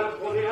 al poder